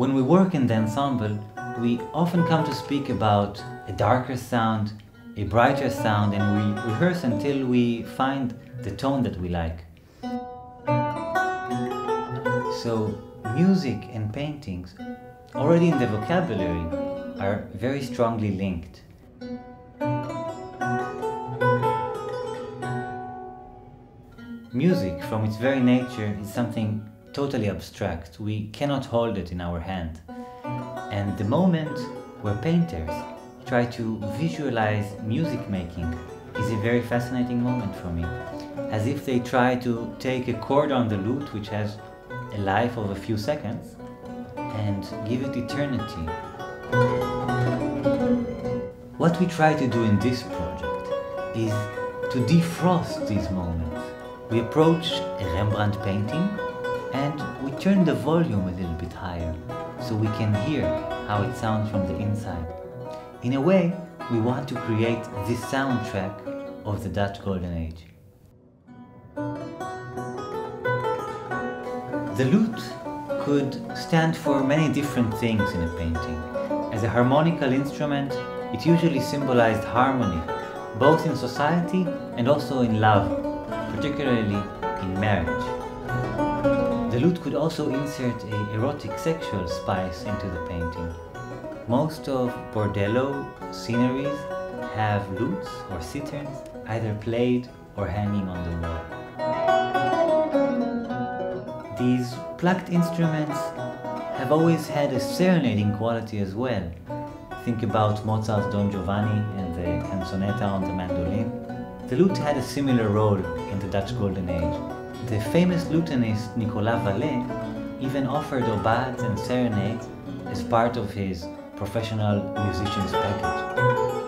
When we work in the ensemble, we often come to speak about a darker sound, a brighter sound, and we rehearse until we find the tone that we like. So, music and paintings, already in the vocabulary, are very strongly linked. Music, from its very nature, is something totally abstract. We cannot hold it in our hand. And the moment where painters try to visualize music making is a very fascinating moment for me. As if they try to take a chord on the lute, which has a life of a few seconds, and give it eternity. What we try to do in this project is to defrost these moments. We approach a Rembrandt painting and we turn the volume a little bit higher so we can hear how it sounds from the inside. In a way, we want to create the soundtrack of the Dutch Golden Age. The lute could stand for many different things in a painting. As a harmonical instrument, it usually symbolized harmony, both in society and also in love, particularly in marriage. The lute could also insert a erotic sexual spice into the painting. Most of Bordello sceneries have lutes or citterns either played or hanging on the wall. These plucked instruments have always had a serenading quality as well. Think about Mozart's Don Giovanni and the canzonetta on the mandolin. The lute had a similar role in the Dutch Golden Age. The famous lutenist Nicolas Vallet even offered aubades and serenades as part of his professional musician's package.